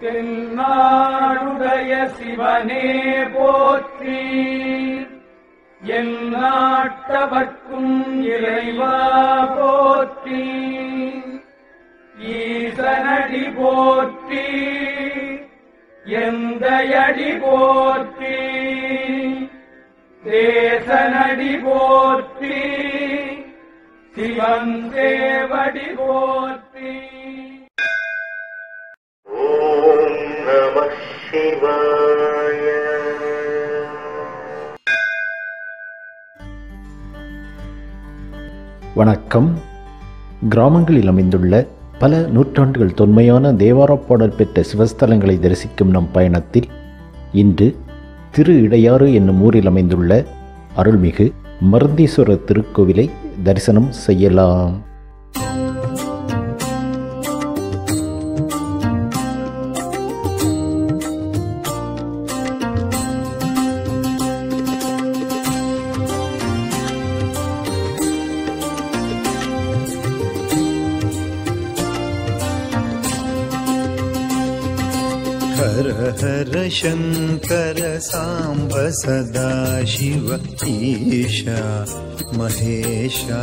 தென்னாடுடைய சிவனே போற்றி. என் நாட்டவர்க்கும் இறைவா போற்றி. ஈசனடி போற்றி. எந்தையடி போற்றி. தேசனடி போற்றி. சிவன் தேவடி போற்றி. சிவாய. வணக்கம். கிராமங்களில் அமைந்துள்ள பல நூற்றாண்டுகள் தொன்மையான தேவாரப் பாடல் பெற்ற சிவஸ்தலங்களை தரிசிக்கும் நம் பயணத்தில் இன்று திரு இடையாறு என்னும் ஊரில் அமைந்துள்ள அருள்மிகு மருந்தீஸ்வரர் திருக்கோவிலை தரிசனம் செய்யலாம். हर हर शङ्कर साम्ब सदा शिव ईशा महेशा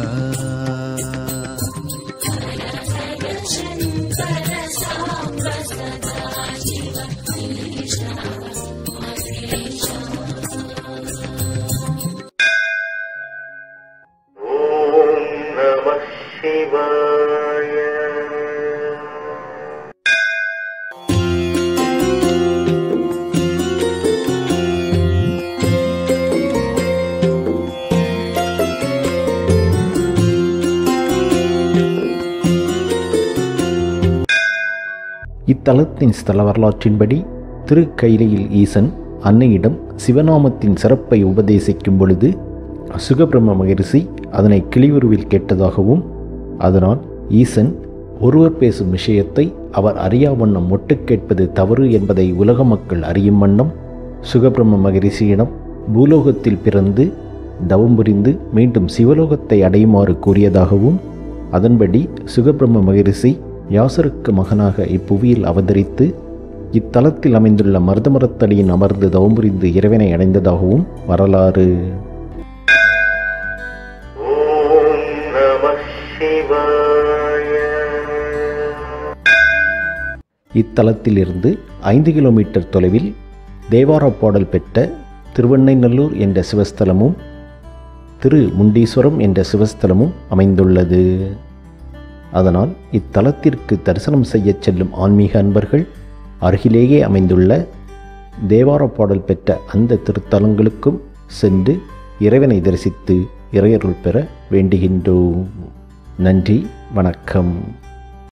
இத்தலத்தின் ஸ்தல வரலாற்றின்படி திருக்கைலையில் ஈசன் அன்னையிடம் சிவநாமத்தின் சிறப்பை உபதேசிக்கும் பொழுது சுகபிரம்ம மகரிஷி அதனை கிளிவுருவில் கேட்டதாகவும் அதனால் ஈசன் ஒருவர் பேசும் விஷயத்தை அவர் அறியா வண்ணம் ஒட்டு கேட்பது தவறு என்பதை உலக மக்கள் அறியும் வண்ணம் சுகபிரம்ம மகரிஷியிடம் பூலோகத்தில் பிறந்து தவம் புரிந்து மீண்டும் சிவலோகத்தை அடையுமாறு கூறியதாகவும் அதன்படி சுகபிரம்ம மகரிஷி யாசருக்கு மகனாக இப்புவியில் அவதரித்து இத்தலத்தில் அமைந்துள்ள மருதமரத்தடியின் அமர்ந்து தவம் புரிந்து இறைவனை அடைந்ததாகவும் வரலாறு. இத்தலத்திலிருந்து ஐந்து கிலோமீட்டர் தொலைவில் தேவார பாடல் பெற்ற திருவண்ணைநல்லூர் என்ற சிவஸ்தலமும் திரு முண்டீஸ்வரம் என்ற சிவஸ்தலமும் அமைந்துள்ளது. அதனால் இத்தலத்திற்கு தரிசனம் செய்யச் செல்லும் ஆன்மீக அன்பர்கள் அருகிலேயே அமைந்துள்ள தேவார பாடல் பெற்ற அந்த திருத்தலங்களுக்கும் சென்று இறைவனை தரிசித்து இறையருள் பெற வேண்டுகின்றோம். நன்றி வணக்கம்.